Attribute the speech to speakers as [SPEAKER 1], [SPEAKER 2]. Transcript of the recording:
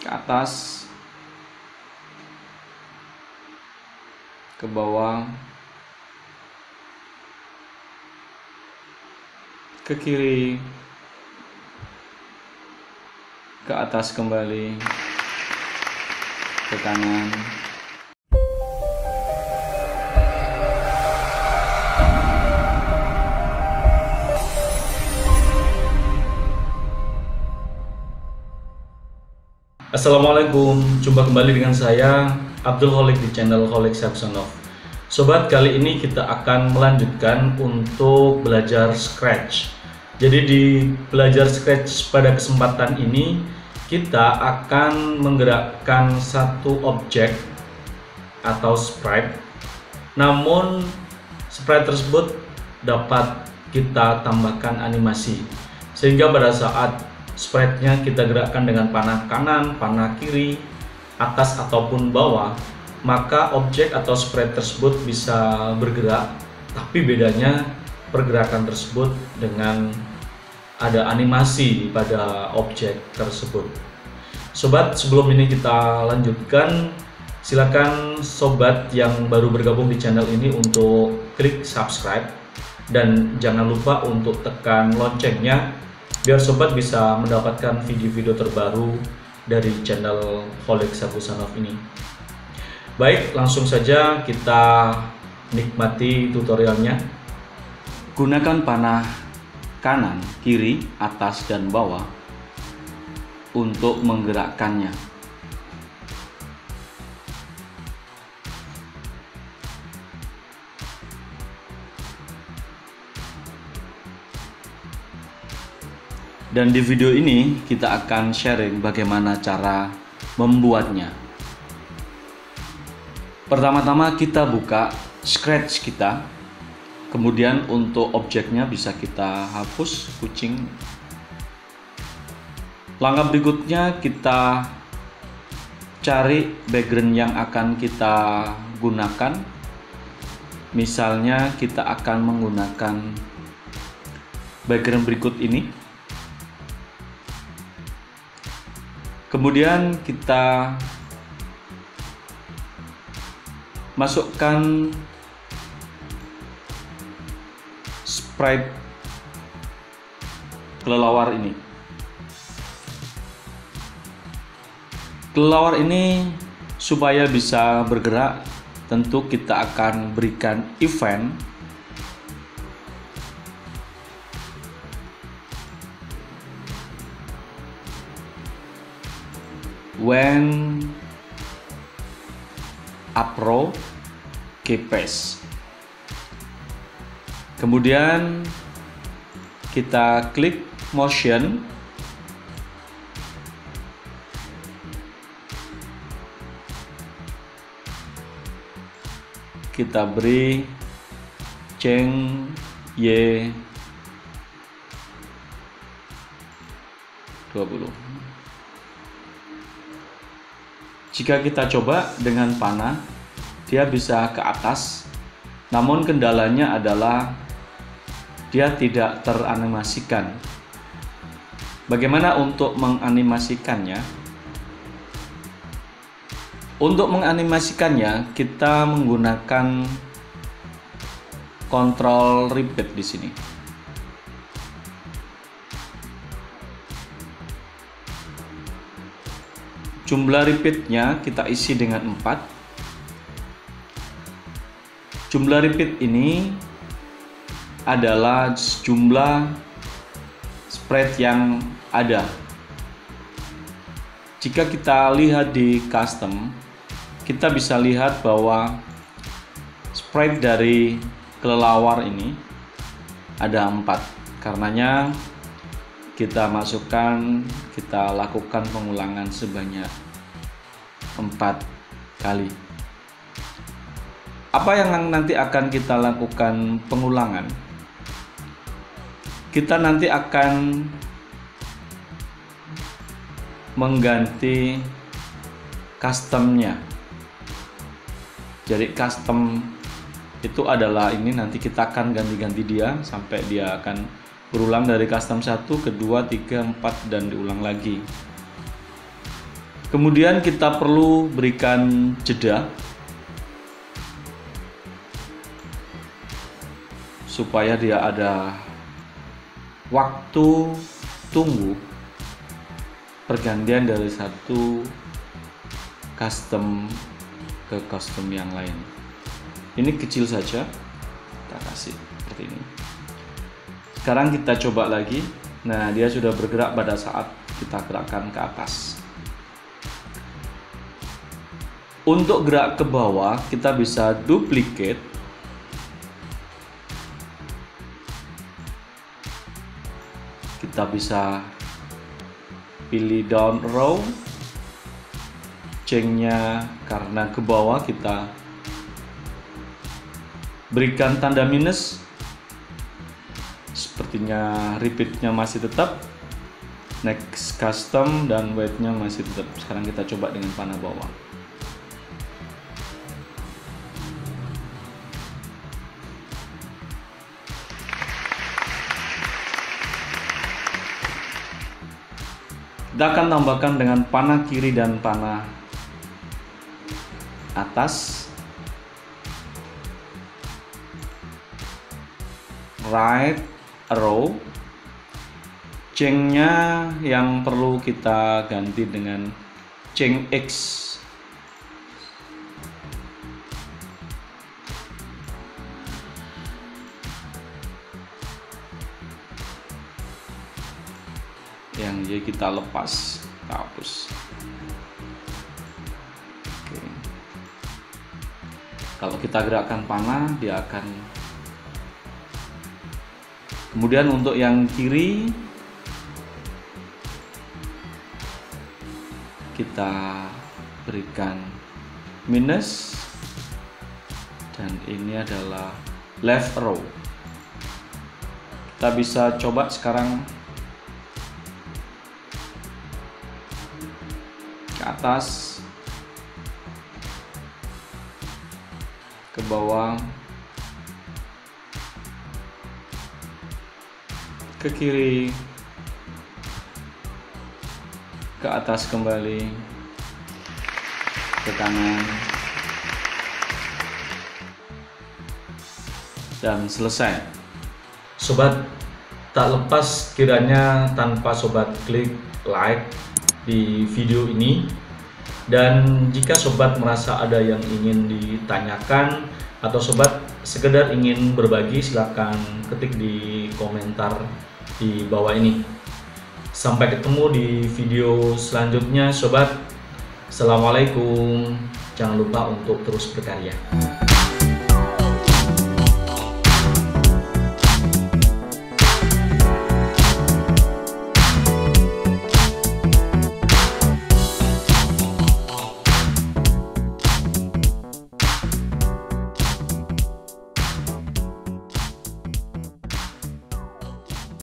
[SPEAKER 1] ke atas ke bawah ke kiri ke atas kembali ke kanan Assalamualaikum, jumpa kembali dengan saya Abdul Holik di channel Holik Sapsonov. Sobat, kali ini kita akan melanjutkan untuk belajar Scratch. Jadi di belajar Scratch pada kesempatan ini kita akan menggerakkan satu objek atau sprite. Namun sprite tersebut dapat kita tambahkan animasi. Sehingga pada saat sprite-nya kita gerakkan dengan panah kanan, panah kiri, atas ataupun bawah, maka objek atau sprite tersebut bisa bergerak, tapi bedanya pergerakan tersebut dengan ada animasi pada objek tersebut. Sobat, sebelum ini kita lanjutkan, silakan sobat yang baru bergabung di channel ini untuk klik subscribe dan jangan lupa untuk tekan loncengnya biar sobat bisa mendapatkan video-video terbaru dari channel Holik Sabusanov ini. Baik, langsung saja kita nikmati tutorialnya. Gunakan panah kanan, kiri, atas, dan bawah untuk menggerakkannya. Dan di video ini kita akan sharing bagaimana cara membuatnya. Pertama-tama kita buka Scratch kita. Kemudian untuk objeknya bisa kita hapus kucing. Langkah berikutnya kita cari background yang akan kita gunakan. Misalnya kita akan menggunakan background berikut ini Kemudian kita masukkan sprite kelelawar ini. Kelelawar ini supaya bisa bergerak tentu kita akan berikan event when apro kepes. Kemudian kita klik motion. Kita beri ceng y 20 jika kita coba dengan panah, dia bisa ke atas, namun kendalanya adalah dia tidak teranimasikan. Bagaimana untuk menganimasikannya? Untuk menganimasikannya, kita menggunakan kontrol repeat di sini. Jumlah repeatnya kita isi dengan 4. Jumlah repeat ini adalah jumlah spread yang ada. Jika kita lihat di custom, kita bisa lihat bahwa spread dari kelelawar ini ada empat. Karenanya kita masukkan kita lakukan pengulangan sebanyak empat kali. Apa yang nanti akan kita lakukan pengulangan? Kita nanti akan mengganti customnya. Jadi custom itu adalah ini nanti kita akan ganti-ganti dia sampai dia akan berulang dari custom 1 kedua 3 4 dan diulang lagi. Kemudian kita perlu berikan jeda supaya dia ada waktu tunggu pergantian dari satu custom ke custom yang lain. Ini kecil saja kita kasih seperti ini sekarang kita coba lagi. Nah dia sudah bergerak pada saat kita gerakkan ke atas. Untuk gerak ke bawah kita bisa duplicate. Kita bisa pilih down row. Chainnya karena ke bawah kita berikan tanda minus sepertinya repeatnya masih tetap. Next custom dan weightnya masih tetap. Sekarang kita coba dengan panah bawah. Kita akan tambahkan dengan panah kiri dan panah atas. Right row. Cengnya yang perlu kita ganti dengan ceng X. Yang Y kita lepas kita hapus. Kalau kita gerakkan panah dia akan kemudian untuk yang kiri kita berikan minus. Dan ini adalah left row. Kita bisa coba sekarang ke atas ke bawah ke kiri ke atas kembali ke kanan. Dan selesai. Sobat tak lepas kiranya tanpa sobat klik like di video ini. Dan jika sobat merasa ada yang ingin ditanyakan atau sobat sekedar ingin berbagi silahkan ketik di komentar di bawah ini. Sampai ketemu di video selanjutnya sobat. Assalamualaikum. Jangan lupa untuk terus berkarya